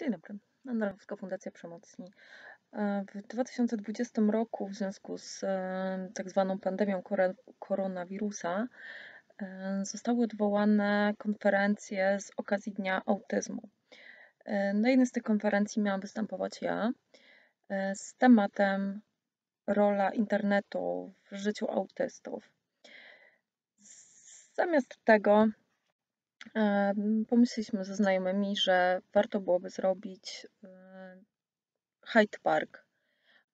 Dzień dobry. Narodowska Fundacja Przemocni. E, w 2020 roku w związku z e, tak zwaną pandemią koronawirusa e, zostały odwołane konferencje z okazji Dnia Autyzmu. Na jednej z tych konferencji miałam występować ja z tematem rola internetu w życiu autystów. Zamiast tego pomyśleliśmy ze znajomymi, że warto byłoby zrobić Hyde Park,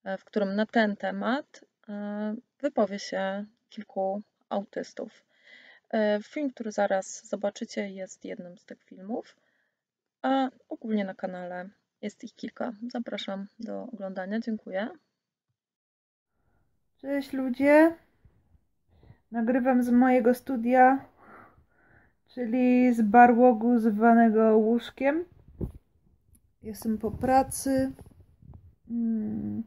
e, w którym na ten temat e, wypowie się kilku autystów. E, film, który zaraz zobaczycie, jest jednym z tych filmów, a ogólnie na kanale jest ich kilka. Zapraszam do oglądania. Dziękuję. Cześć ludzie. Nagrywam z mojego studia, czyli z barłogu zwanego łóżkiem. Jestem po pracy. Hmm.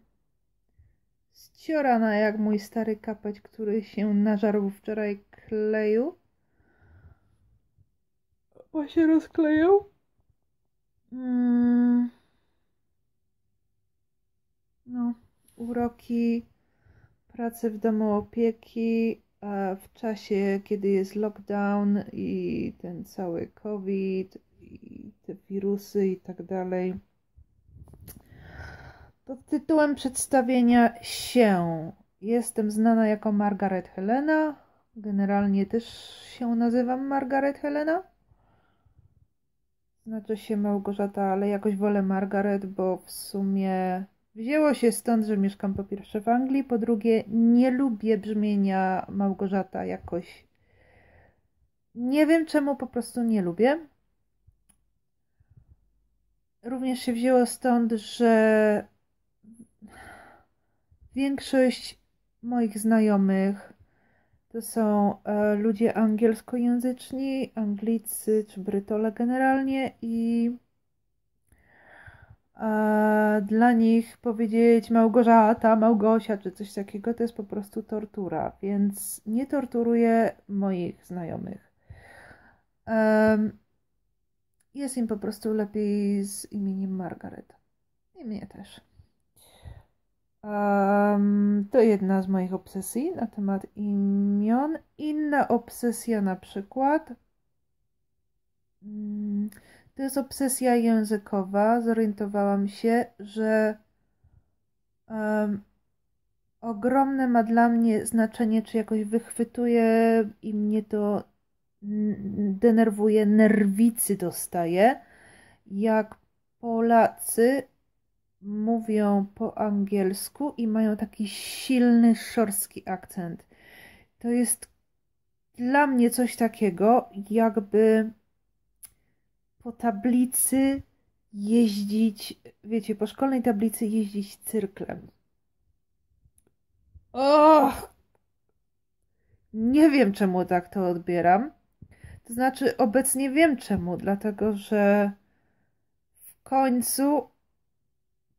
Ściorana jak mój stary kapeć, który się nażarł wczoraj kleju. Bo się rozklejał. Hmm. No, uroki, pracy w domu opieki, w czasie, kiedy jest lockdown i ten cały COVID i te wirusy i tak dalej pod tytułem przedstawienia się jestem znana jako Margaret Helena. Generalnie też się nazywam Margaret Helena. Znaczy się Małgorzata, ale jakoś wolę Margaret, bo w sumie wzięło się stąd, że mieszkam po pierwsze w Anglii, po drugie nie lubię brzmienia Małgorzata jakoś. Nie wiem czemu, po prostu nie lubię. Również się wzięło stąd, że Większość moich znajomych to są e, ludzie angielskojęzyczni, Anglicy czy Brytole generalnie i dla nich powiedzieć Małgorzata, Małgosia czy coś takiego to jest po prostu tortura, więc nie torturuję moich znajomych. jest im po prostu lepiej z imieniem Margaret. I mnie też. Um, to jedna z moich obsesji na temat imion. Inna obsesja na przykład um, to jest obsesja językowa. Zorientowałam się, że um, ogromne ma dla mnie znaczenie, czy jakoś wychwytuje i mnie to denerwuje, nerwicy dostaje, jak Polacy mówią po angielsku i mają taki silny, szorstki akcent. To jest dla mnie coś takiego, jakby po tablicy jeździć, wiecie, po szkolnej tablicy jeździć cyrklem. Och! Nie wiem, czemu tak to odbieram. To znaczy, obecnie wiem czemu, dlatego że w końcu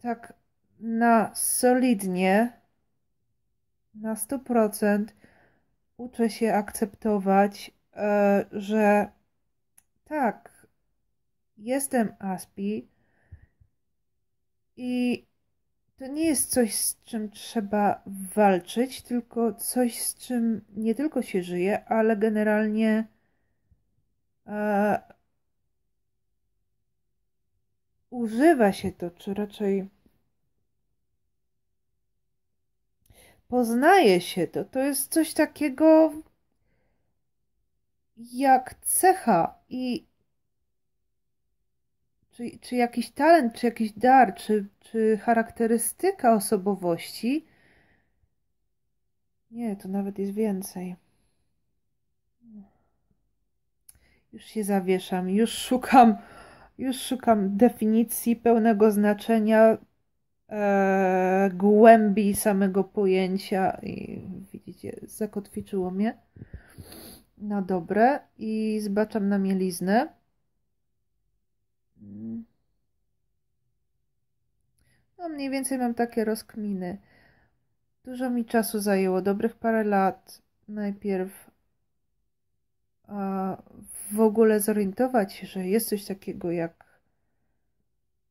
tak na solidnie, na 100% uczę się akceptować, e, że tak, jestem Aspi i to nie jest coś, z czym trzeba walczyć, tylko coś, z czym nie tylko się żyje, ale generalnie e, używa się to, czy raczej poznaje się to. To jest coś takiego jak cecha i czy, czy jakiś talent, czy jakiś dar, czy, czy charakterystyka osobowości. Nie, to nawet jest więcej. Już się zawieszam, już szukam już szukam definicji pełnego znaczenia e, głębi samego pojęcia i widzicie, zakotwiczyło mnie na dobre i zbaczam na mieliznę. No mniej więcej mam takie rozkminy. Dużo mi czasu zajęło, dobrych parę lat. Najpierw w ogóle zorientować się, że jest coś takiego jak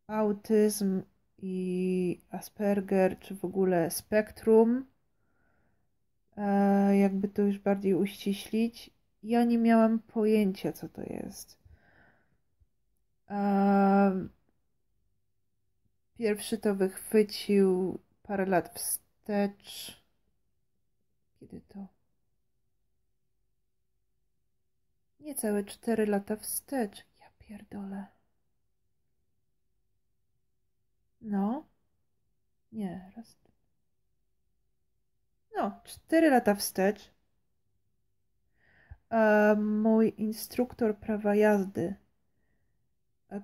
autyzm i Asperger, czy w ogóle spektrum, e, jakby to już bardziej uściślić. Ja nie miałam pojęcia, co to jest. Pierwszy to wychwycił parę lat wstecz. Kiedy to? Niecałe cztery lata wstecz. Ja pierdolę. No. Nie, raz. No, cztery lata wstecz. Mój instruktor prawa jazdy,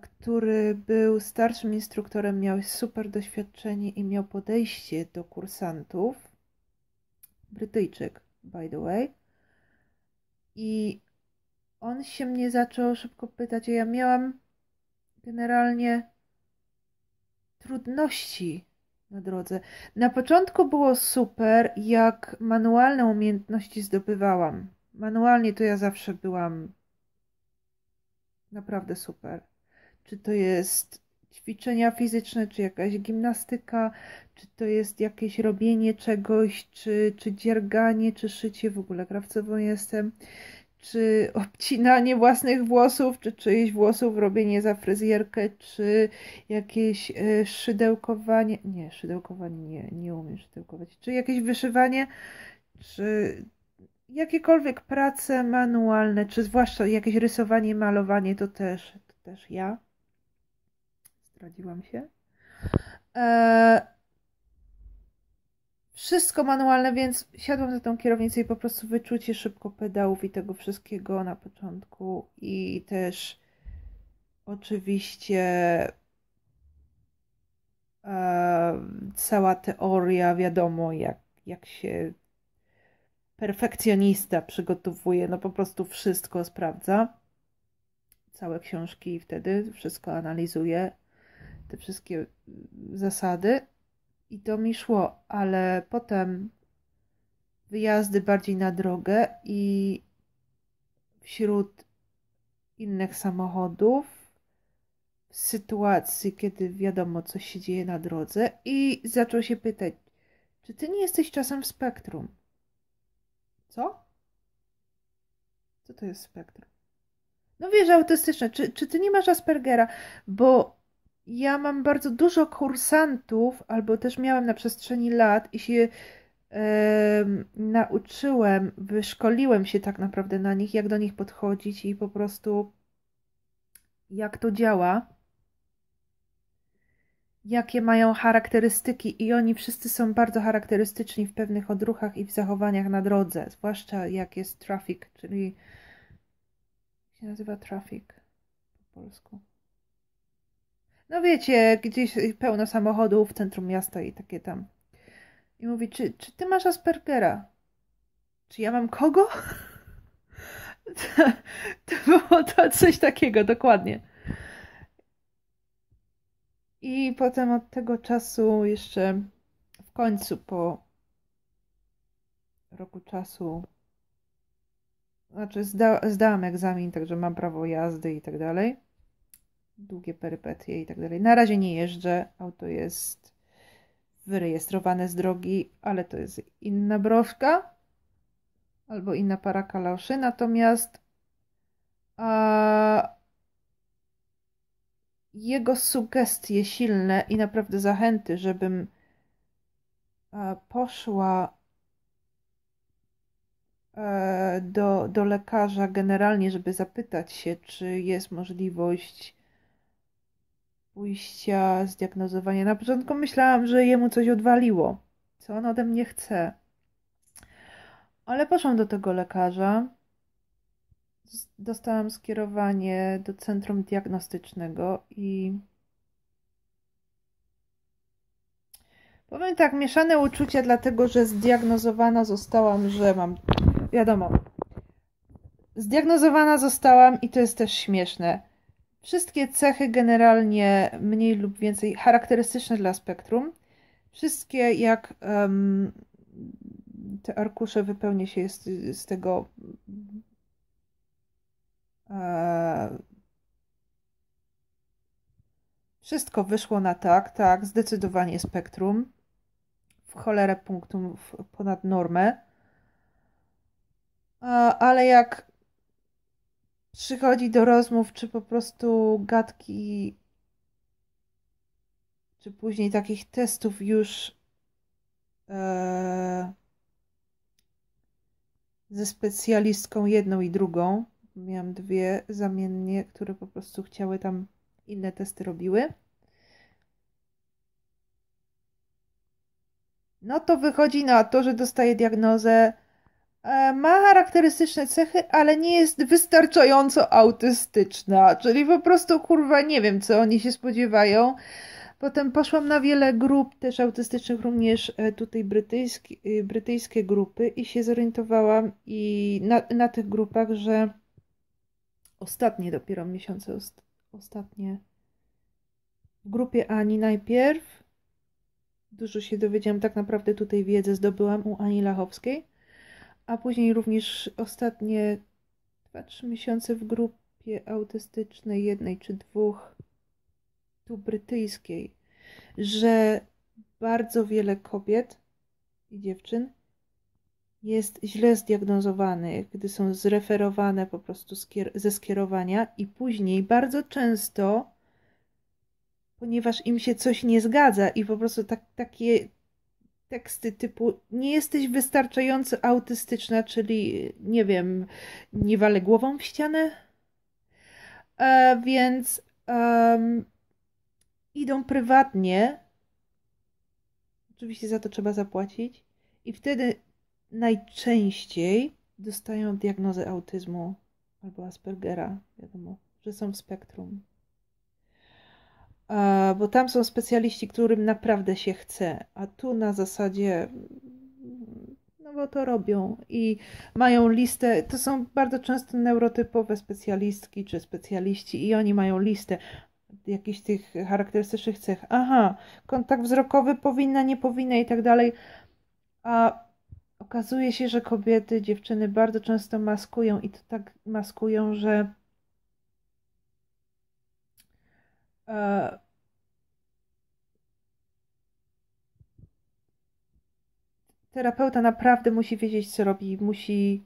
który był starszym instruktorem, miał super doświadczenie i miał podejście do kursantów. Brytyjczyk, by the way. I on się mnie zaczął szybko pytać, a ja miałam generalnie trudności na drodze. Na początku było super, jak manualne umiejętności zdobywałam. Manualnie to ja zawsze byłam naprawdę super. Czy to jest ćwiczenia fizyczne, czy jakaś gimnastyka, czy to jest jakieś robienie czegoś, czy, czy dzierganie, czy szycie, w ogóle krawcową jestem czy obcinanie własnych włosów, czy czyjś włosów, robienie za fryzjerkę, czy jakieś e, szydełkowanie. Nie, szydełkowanie nie, nie umiem szydełkować. Czy jakieś wyszywanie, czy jakiekolwiek prace manualne, czy zwłaszcza jakieś rysowanie, malowanie, to też, to też ja. Zdradziłam się. E, wszystko manualne, więc siadłam za tą kierownicę i po prostu wyczucie szybko pedałów i tego wszystkiego na początku. I też oczywiście e, cała teoria, wiadomo jak, jak się perfekcjonista przygotowuje, no po prostu wszystko sprawdza, całe książki wtedy wszystko analizuje, te wszystkie zasady i to mi szło, ale potem wyjazdy bardziej na drogę i wśród innych samochodów, w sytuacji, kiedy wiadomo, co się dzieje na drodze, i zaczął się pytać, czy ty nie jesteś czasem w spektrum? Co? Co to jest spektrum? No wiesz, autystyczne. Czy, czy ty nie masz Aspergera? Bo ja mam bardzo dużo kursantów, albo też miałem na przestrzeni lat i się nauczyłem, wyszkoliłem się tak naprawdę na nich, jak do nich podchodzić i po prostu jak to działa, jakie mają charakterystyki, i oni wszyscy są bardzo charakterystyczni w pewnych odruchach i w zachowaniach na drodze, zwłaszcza jak jest traffic, czyli jak się nazywa traffic po polsku. No wiecie, gdzieś pełno samochodów w centrum miasta i takie tam. I mówi, czy, czy ty masz Aspergera? Czy ja mam kogo? To, było to coś takiego, dokładnie. I potem od tego czasu jeszcze w końcu po roku czasu znaczy zda, zdałam egzamin, także mam prawo jazdy i tak dalej długie perypetie i tak dalej. Na razie nie jeżdżę, auto jest wyrejestrowane z drogi, ale to jest inna broszka albo inna para kaloszy. Natomiast a, jego sugestie silne i naprawdę zachęty, żebym a, poszła e, do, do lekarza generalnie, żeby zapytać się, czy jest możliwość pójścia, zdiagnozowania. Na początku myślałam, że jemu coś odwaliło, co on ode mnie chce. Ale poszłam do tego lekarza. Dostałam skierowanie do centrum diagnostycznego i powiem tak, mieszane uczucia, dlatego że zdiagnozowana zostałam, że mam. Wiadomo. Zdiagnozowana zostałam i to jest też śmieszne Wszystkie cechy generalnie mniej lub więcej charakterystyczne dla spektrum. Wszystkie jak um, te arkusze wypełnia się z, z tego e, Wszystko wyszło na tak, tak, zdecydowanie spektrum. W cholerę punktów ponad normę. Ale jak przychodzi do rozmów, czy po prostu gadki, czy później takich testów już e, ze specjalistką jedną i drugą. Miałam dwie zamiennie, które po prostu chciały tam inne testy robiły. No to wychodzi na to, że dostaje diagnozę. E, ma charakterystyczne cechy, ale nie jest wystarczająco autystyczna. Czyli po prostu kurwa nie wiem, co oni się spodziewają. Potem poszłam na wiele grup też autystycznych, również e, tutaj brytyjskie, e, brytyjskie grupy i się zorientowałam i na, na tych grupach, że ostatnie dopiero miesiące, ostatnie w grupie Ani najpierw dużo się dowiedziałam, tak naprawdę tutaj wiedzę zdobyłam u Ani Lachowskiej, a później również ostatnie 2-3 miesiące w grupie autystycznej, jednej czy dwóch, tu brytyjskiej, że bardzo wiele kobiet i dziewczyn jest źle zdiagnozowanych, gdy są zreferowane po prostu ze skierowania i później bardzo często, ponieważ im się coś nie zgadza i po prostu tak, takie teksty typu nie jesteś wystarczająco autystyczna, czyli nie wiem, nie walę głową w ścianę, e, więc um, idą prywatnie. Oczywiście za to trzeba zapłacić. I wtedy najczęściej dostają diagnozę autyzmu albo Aspergera. Wiadomo, że są w spektrum. Bo tam są specjaliści, którym naprawdę się chce, a tu na zasadzie no bo to robią i mają listę, to są bardzo często neurotypowe specjalistki czy specjaliści i oni mają listę jakichś tych charakterystycznych cech. Aha, kontakt wzrokowy powinna, nie powinna i tak dalej. A okazuje się, że kobiety, dziewczyny bardzo często maskują i to tak maskują, że e, terapeuta naprawdę musi wiedzieć, co robi, musi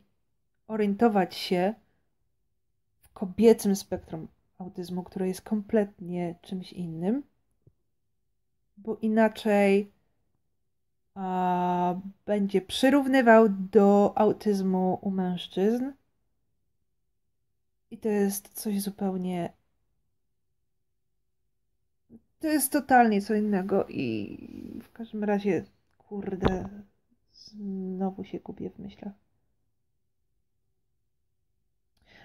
orientować się w kobiecym spektrum autyzmu, które jest kompletnie czymś innym, bo inaczej a, będzie przyrównywał do autyzmu u mężczyzn. I to jest coś zupełnie. To jest totalnie co innego, i w każdym razie, kurde, znowu się gubię w myślach.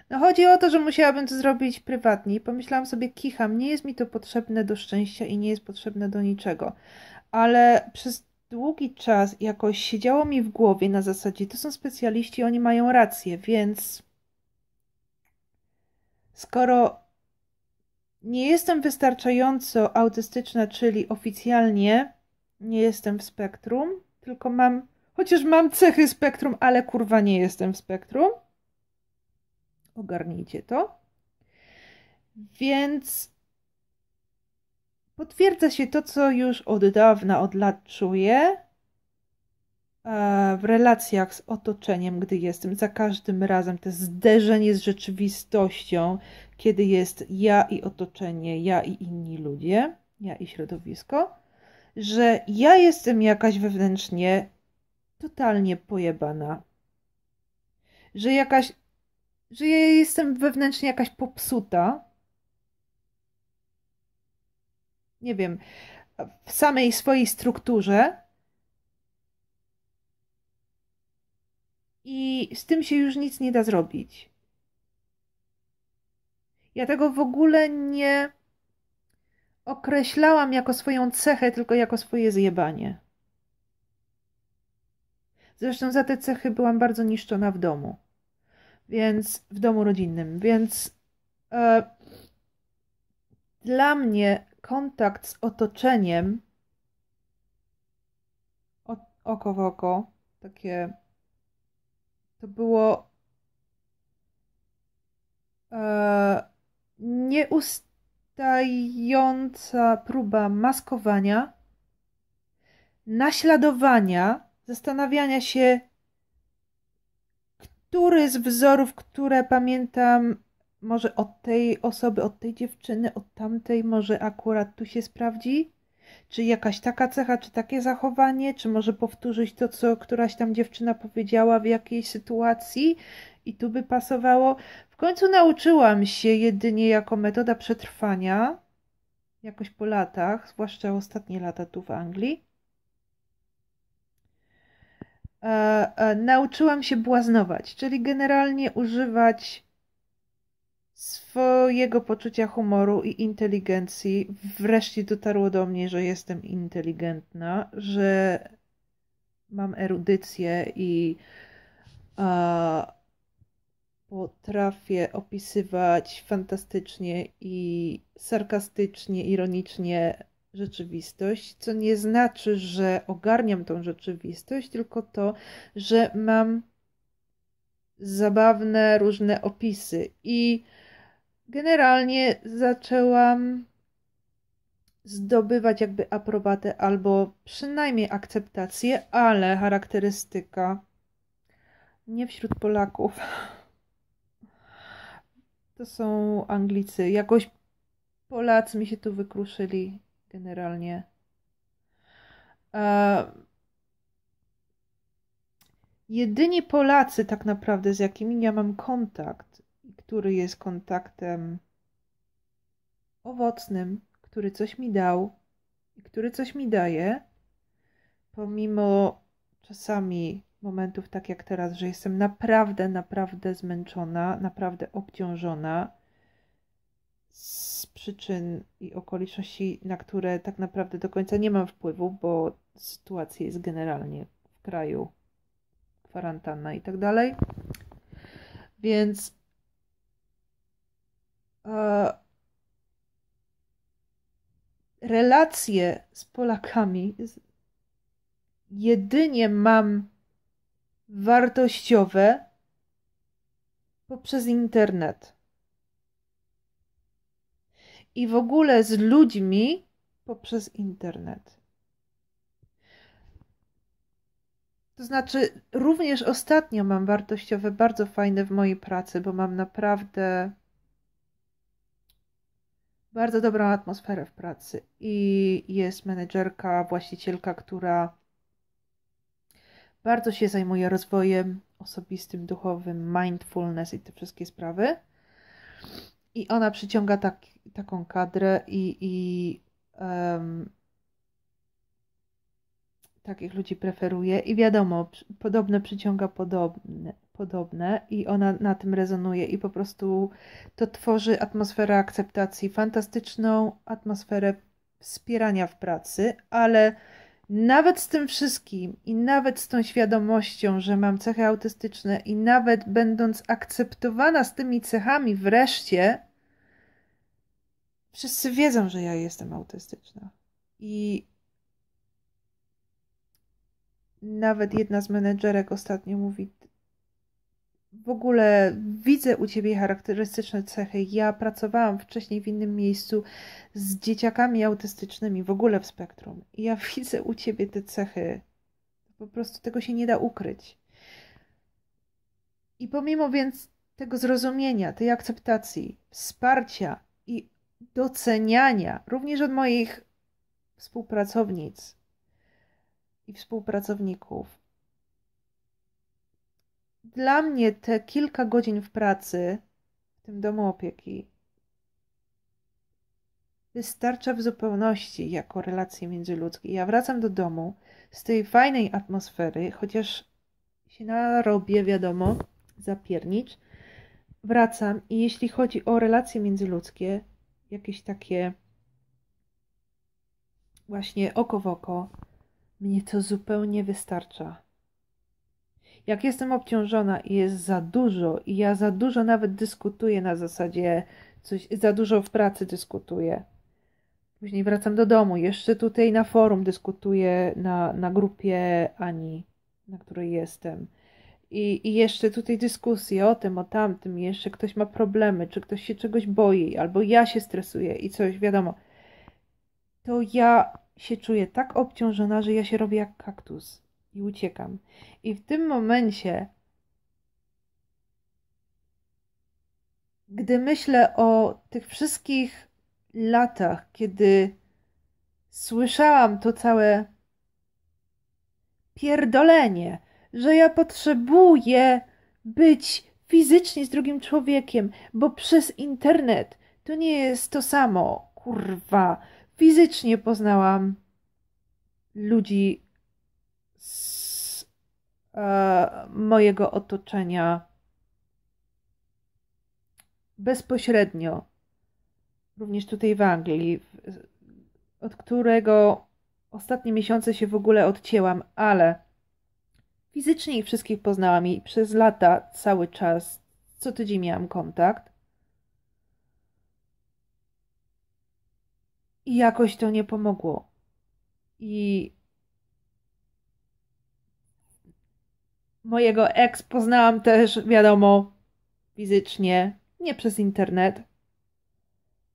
No chodzi o to, że musiałabym to zrobić prywatnie. Pomyślałam sobie, kicham, nie jest mi to potrzebne do szczęścia i nie jest potrzebne do niczego. Ale przez długi czas jakoś siedziało mi w głowie na zasadzie, to są specjaliści, oni mają rację, więc skoro nie jestem wystarczająco autystyczna, czyli oficjalnie nie jestem w spektrum, tylko mam, chociaż mam cechy spektrum, ale kurwa nie jestem w spektrum, Ogarnijcie to. Więc potwierdza się to, co już od dawna, od lat czuję e, w relacjach z otoczeniem, gdy jestem za każdym razem to zderzenie z rzeczywistością, kiedy jest ja i otoczenie, ja i inni ludzie, ja i środowisko, że ja jestem jakaś wewnętrznie totalnie pojebana. Że jakaś że ja jestem wewnętrznie jakaś popsuta. Nie wiem, w samej swojej strukturze. I z tym się już nic nie da zrobić. Ja tego w ogóle nie określałam jako swoją cechę, tylko jako swoje zjebanie. Zresztą za te cechy byłam bardzo niszczona w domu więc w domu rodzinnym. Więc e, dla mnie kontakt z otoczeniem o, oko w oko, takie to było e, nieustająca próba maskowania, naśladowania, zastanawiania się, który z wzorów, które pamiętam, może od tej osoby, od tej dziewczyny, od tamtej, może akurat tu się sprawdzi? Czy jakaś taka cecha, czy takie zachowanie, czy może powtórzyć to, co któraś tam dziewczyna powiedziała w jakiejś sytuacji i tu by pasowało? W końcu nauczyłam się jedynie jako metoda przetrwania, jakoś po latach, zwłaszcza ostatnie lata tu w Anglii. E, e, nauczyłam się błaznować, czyli generalnie używać swojego poczucia humoru i inteligencji. Wreszcie dotarło do mnie, że jestem inteligentna, że mam erudycję i a, potrafię opisywać fantastycznie i sarkastycznie, ironicznie rzeczywistość, co nie znaczy, że ogarniam tą rzeczywistość, tylko to, że mam zabawne różne opisy i generalnie zaczęłam zdobywać jakby aprobatę albo przynajmniej akceptację, ale charakterystyka nie wśród Polaków. To są Anglicy. Jakoś Polacy mi się tu wykruszyli generalnie. E... Jedyni Polacy tak naprawdę, z jakimi ja mam kontakt, który jest kontaktem owocnym, który coś mi dał i który coś mi daje, pomimo czasami momentów tak jak teraz, że jestem naprawdę, naprawdę zmęczona, naprawdę obciążona z przyczyn i okoliczności, na które tak naprawdę do końca nie mam wpływu, bo sytuacja jest generalnie w kraju kwarantanna i tak dalej. Więc e, relacje z Polakami jedynie mam wartościowe poprzez internet. I w ogóle z ludźmi poprzez internet. To znaczy, również ostatnio mam wartościowe, bardzo fajne w mojej pracy, bo mam naprawdę bardzo dobrą atmosferę w pracy. I jest menedżerka, właścicielka, która bardzo się zajmuje rozwojem osobistym, duchowym, mindfulness i te wszystkie sprawy. I ona przyciąga tak, taką kadrę i, i um, takich ludzi preferuje. I wiadomo, podobne przyciąga podobne, podobne i ona na tym rezonuje i po prostu to tworzy atmosferę akceptacji, fantastyczną atmosferę wspierania w pracy, ale nawet z tym wszystkim i nawet z tą świadomością, że mam cechy autystyczne i nawet będąc akceptowana z tymi cechami wreszcie, wszyscy wiedzą, że ja jestem autystyczna. I nawet jedna z menedżerek ostatnio mówi: W ogóle widzę u ciebie charakterystyczne cechy. Ja pracowałam wcześniej w innym miejscu z dzieciakami autystycznymi, w ogóle w spektrum. I ja widzę u ciebie te cechy. Po prostu tego się nie da ukryć. I pomimo więc tego zrozumienia, tej akceptacji, wsparcia i doceniania również od moich współpracownic i współpracowników. Dla mnie te kilka godzin w pracy w tym domu opieki wystarcza w zupełności jako relacje międzyludzkie. Ja wracam do domu z tej fajnej atmosfery, chociaż się narobię, wiadomo, zapiernicz. Wracam i jeśli chodzi o relacje międzyludzkie, jakieś takie właśnie oko w oko, mnie to zupełnie wystarcza. Jak jestem obciążona i jest za dużo, i ja za dużo nawet dyskutuję na zasadzie, coś za dużo w pracy dyskutuję. Później wracam do domu, jeszcze tutaj na forum dyskutuję na, na grupie Ani, na której jestem. i, i jeszcze tutaj dyskusje o tym, o tamtym, jeszcze ktoś ma problemy, czy ktoś się czegoś boi, albo ja się stresuję i coś, wiadomo, to ja się czuję tak obciążona, że ja się robię jak kaktus i uciekam. I w tym momencie, gdy myślę o tych wszystkich latach, kiedy słyszałam to całe pierdolenie, że ja potrzebuję być fizycznie z drugim człowiekiem, bo przez internet to nie jest to samo. Kurwa, fizycznie poznałam ludzi mojego otoczenia bezpośrednio, również tutaj w Anglii, od którego ostatnie miesiące się w ogóle odcięłam, ale fizycznie ich wszystkich poznałam i przez lata cały czas, co tydzień miałam kontakt. I jakoś to nie pomogło. I mojego ex poznałam też, wiadomo, fizycznie, nie przez internet.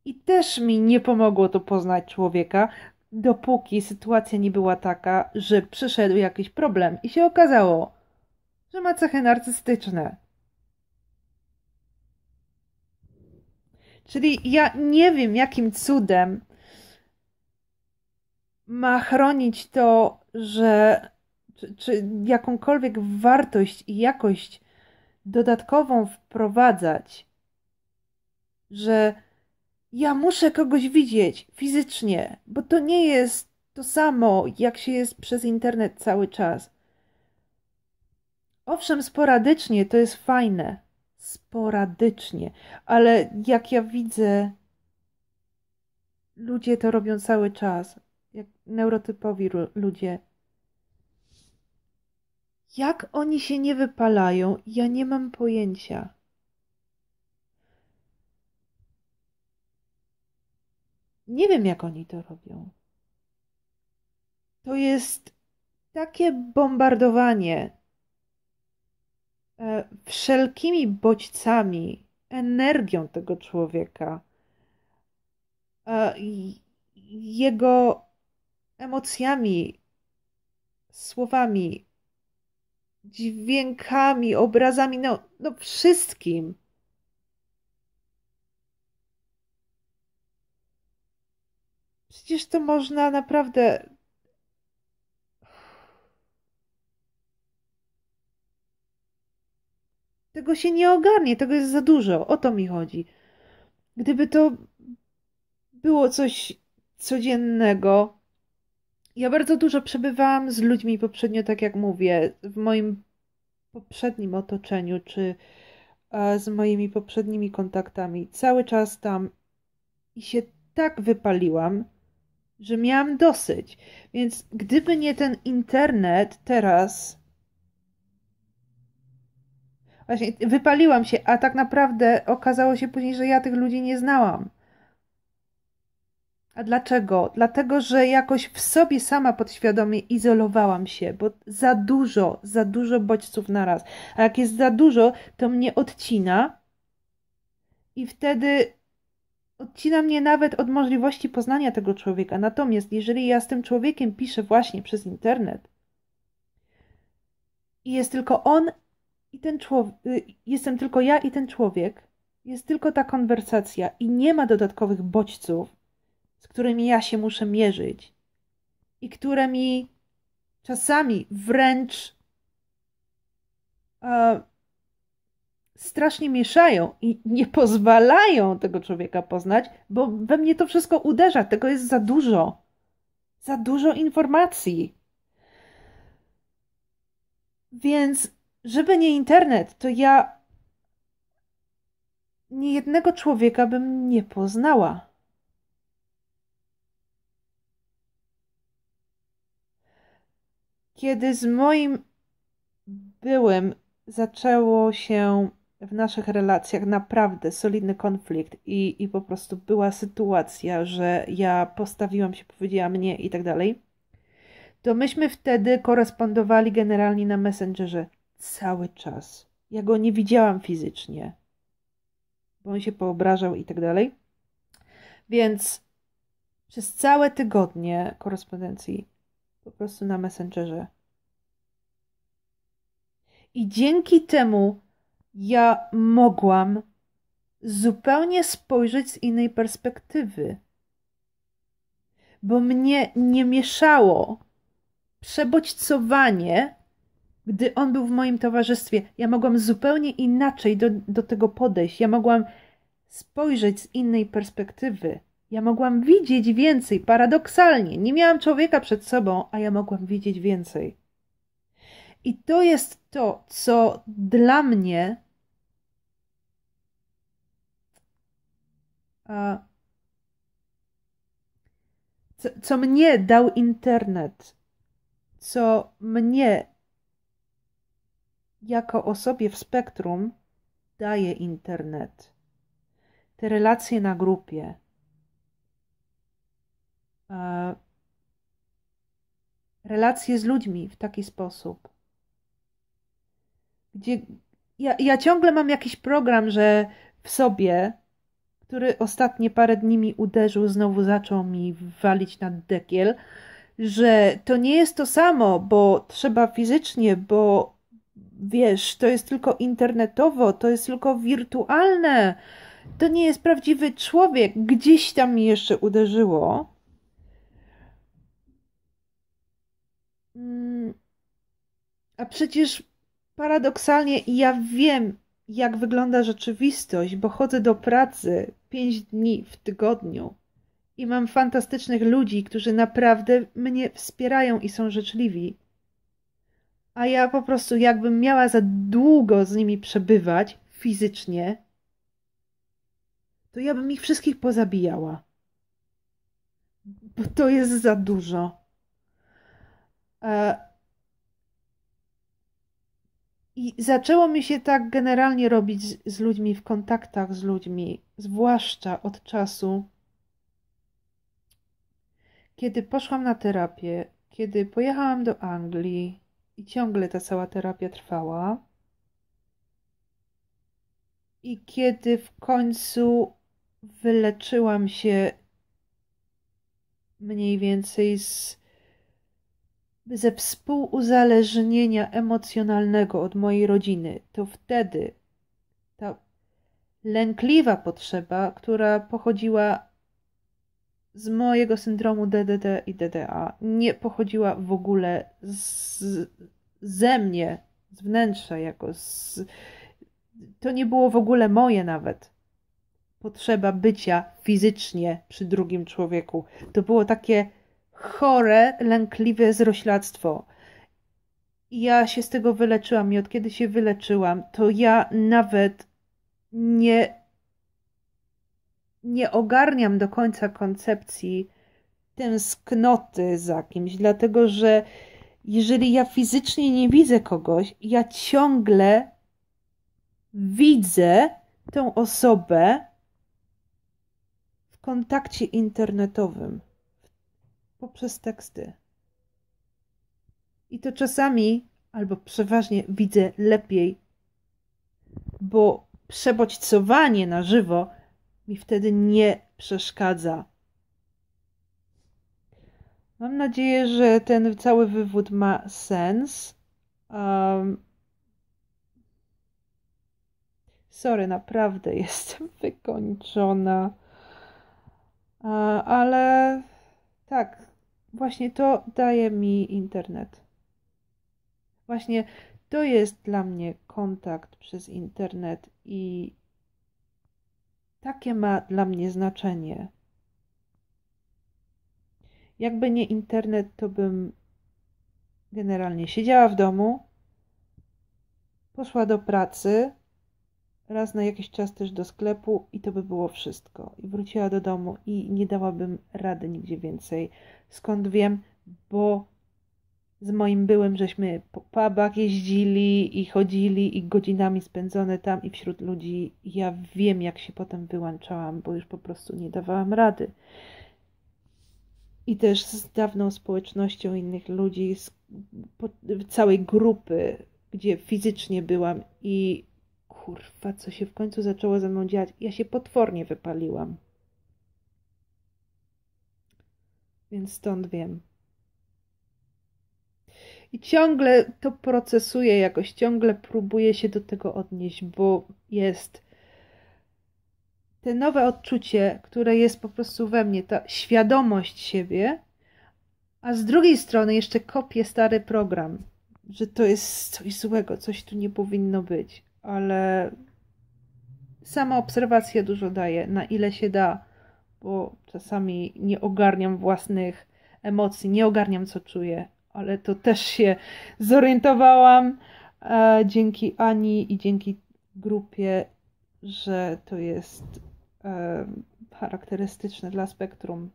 I też mi nie pomogło to poznać człowieka, dopóki sytuacja nie była taka, że przyszedł jakiś problem i się okazało, że ma cechy narcystyczne. Czyli ja nie wiem, jakim cudem ma chronić to, że czy, czy jakąkolwiek wartość i jakość dodatkową wprowadzać, że ja muszę kogoś widzieć fizycznie, bo to nie jest to samo, jak się jest przez internet cały czas. Owszem, sporadycznie to jest fajne. Sporadycznie, ale jak ja widzę, ludzie to robią cały czas, jak neurotypowi ludzie. Jak oni się nie wypalają, ja nie mam pojęcia. Nie wiem, jak oni to robią. To jest takie bombardowanie e, wszelkimi bodźcami, energią tego człowieka, e, jego emocjami, słowami, dźwiękami, obrazami, no, no wszystkim. Przecież to można naprawdę. Tego się nie ogarnie, tego jest za dużo. O to mi chodzi. Gdyby to było coś codziennego. Ja bardzo dużo przebywałam z ludźmi poprzednio, tak jak mówię, w moim poprzednim otoczeniu, czy z moimi poprzednimi kontaktami. Cały czas tam i się tak wypaliłam, że miałam dosyć. Więc gdyby nie ten internet teraz. Właśnie, wypaliłam się, a tak naprawdę okazało się później, że ja tych ludzi nie znałam. A dlaczego? Dlatego, że jakoś w sobie sama podświadomie izolowałam się, bo za dużo, za dużo bodźców na raz. A jak jest za dużo, to mnie odcina i wtedy odcina mnie nawet od możliwości poznania tego człowieka. Natomiast jeżeli ja z tym człowiekiem piszę właśnie przez internet i jest tylko on i ten człowiek, y, jestem tylko ja i ten człowiek, jest tylko ta konwersacja i nie ma dodatkowych bodźców, z którymi ja się muszę mierzyć i które mi czasami wręcz e, strasznie mieszają i nie pozwalają tego człowieka poznać, bo we mnie to wszystko uderza. Tego jest za dużo. Za dużo informacji. Więc, żeby nie internet, to ja nie jednego człowieka bym nie poznała. Kiedy z moim byłym zaczęło się w naszych relacjach naprawdę solidny konflikt i, i po prostu była sytuacja, że ja postawiłam się, powiedziałam nie i tak dalej, to myśmy wtedy korespondowali generalnie na Messengerze cały czas. Ja go nie widziałam fizycznie, bo on się poobrażał i tak dalej. Więc przez całe tygodnie korespondencji po prostu na Messengerze. I dzięki temu ja mogłam zupełnie spojrzeć z innej perspektywy. Bo mnie nie mieszało przebodźcowanie, gdy on był w moim towarzystwie. Ja mogłam zupełnie inaczej do, do tego podejść. Ja mogłam spojrzeć z innej perspektywy. Ja mogłam widzieć więcej, paradoksalnie. Nie miałam człowieka przed sobą, a ja mogłam widzieć więcej. I to jest to, co dla mnie co, co mnie dał internet, co mnie jako osobie w spektrum daje internet. Te relacje na grupie. Relacje z ludźmi w taki sposób, gdzie ja, ja ciągle mam jakiś program, że w sobie który ostatnie parę dni mi uderzył, znowu zaczął mi walić na dekiel, że to nie jest to samo, bo trzeba fizycznie, bo wiesz, to jest tylko internetowo, to jest tylko wirtualne. To nie jest prawdziwy człowiek. Gdzieś tam mi jeszcze uderzyło. A przecież paradoksalnie ja wiem, jak wygląda rzeczywistość, bo chodzę do pracy pięć dni w tygodniu i mam fantastycznych ludzi, którzy naprawdę mnie wspierają i są życzliwi. A ja po prostu, jakbym miała za długo z nimi przebywać fizycznie, to ja bym ich wszystkich pozabijała. Bo to jest za dużo. E, i zaczęło mi się tak generalnie robić z, z ludźmi, w kontaktach z ludźmi, zwłaszcza od czasu, kiedy poszłam na terapię, kiedy pojechałam do Anglii i ciągle ta cała terapia trwała. I kiedy w końcu wyleczyłam się mniej więcej z ze współuzależnienia emocjonalnego od mojej rodziny, to wtedy ta lękliwa potrzeba, która pochodziła z mojego syndromu DDD i DDA, nie pochodziła w ogóle z, ze mnie, z wnętrza, jako z. To nie było w ogóle moje nawet. Potrzeba bycia fizycznie przy drugim człowieku. To było takie chore, lękliwe zrośladztwo. I ja się z tego wyleczyłam i od kiedy się wyleczyłam, to ja nawet nie, nie ogarniam do końca koncepcji tęsknoty za kimś, dlatego że jeżeli ja fizycznie nie widzę kogoś, ja ciągle widzę tą osobę w kontakcie internetowym poprzez teksty. I to czasami, albo przeważnie widzę lepiej, bo przebodźcowanie na żywo mi wtedy nie przeszkadza. Mam nadzieję, że ten cały wywód ma sens. Um, sorry, naprawdę jestem wykończona. Ale tak, Właśnie to daje mi internet. Właśnie to jest dla mnie kontakt przez internet i takie ma dla mnie znaczenie. Jakby nie internet, to bym generalnie siedziała w domu, poszła do pracy, raz na jakiś czas też do sklepu i to by było wszystko. I wróciła do domu i nie dałabym rady nigdzie więcej. Skąd wiem? Bo z moim byłym żeśmy po pubach jeździli i chodzili i godzinami spędzone tam i wśród ludzi. Ja wiem, jak się potem wyłączałam, bo już po prostu nie dawałam rady. I też z dawną społecznością innych ludzi, z całej grupy gdzie fizycznie byłam i kurwa, co się w końcu zaczęło ze mną dziać. Ja się potwornie wypaliłam. Więc stąd wiem. I ciągle to procesuję jakoś, ciągle próbuję się do tego odnieść, bo jest te nowe odczucie, które jest po prostu we mnie, ta świadomość siebie, a z drugiej strony jeszcze kopię stary program, że to jest coś złego, coś tu nie powinno być, ale sama obserwacja dużo daje, na ile się da, bo czasami nie ogarniam własnych emocji, nie ogarniam co czuję, ale to też się zorientowałam e, dzięki Ani i dzięki grupie, że to jest e, charakterystyczne dla spektrum.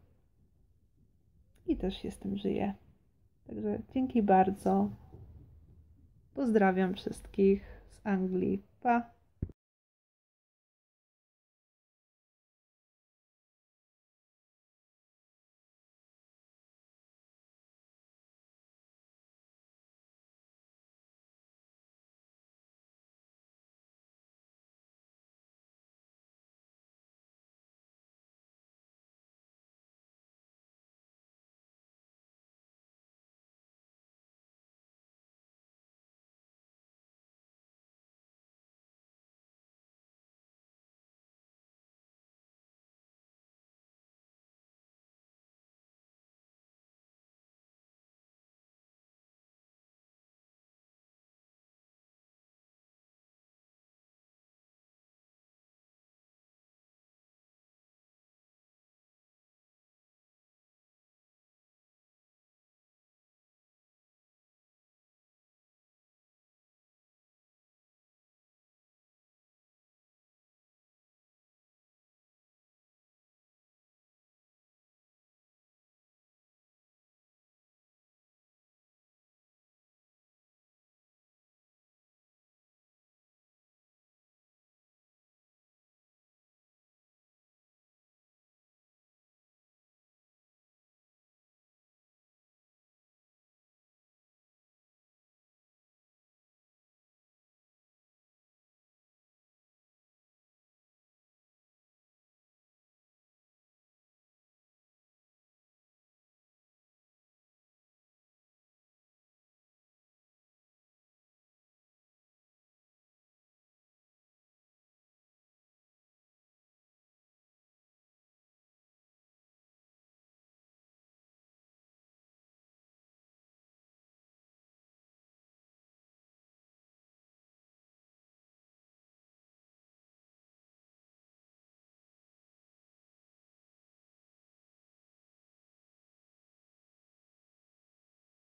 I też się z tym żyję. Także dzięki bardzo. Pozdrawiam wszystkich z Anglii. Pa!